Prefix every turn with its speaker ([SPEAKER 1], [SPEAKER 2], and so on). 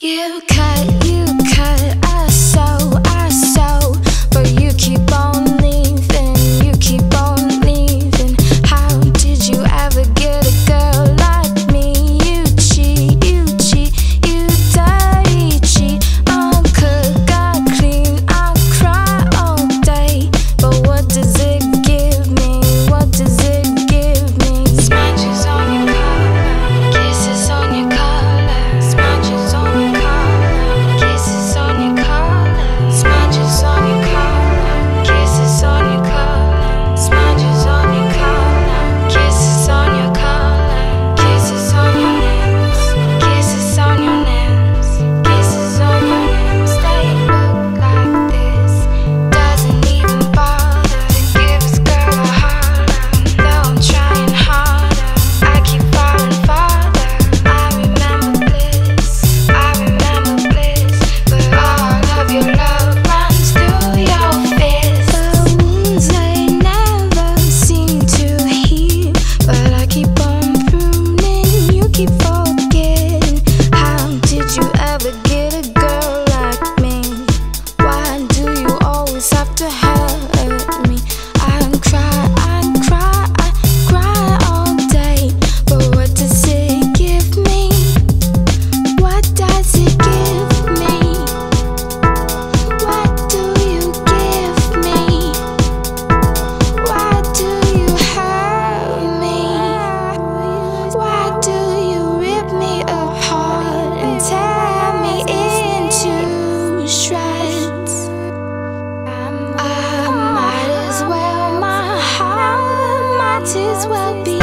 [SPEAKER 1] You cut, you might as well be